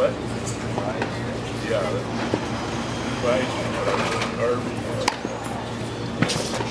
What? Yeah. Right. Or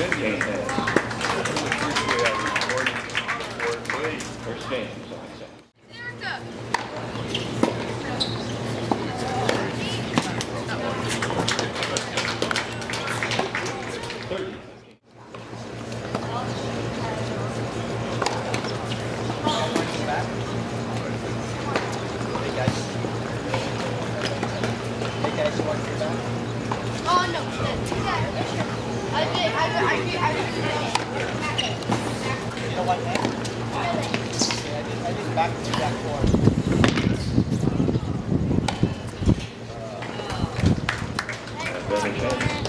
good game has. Or stands, I say. Oh no, that's too you know what i did i did Back to that court. Uh,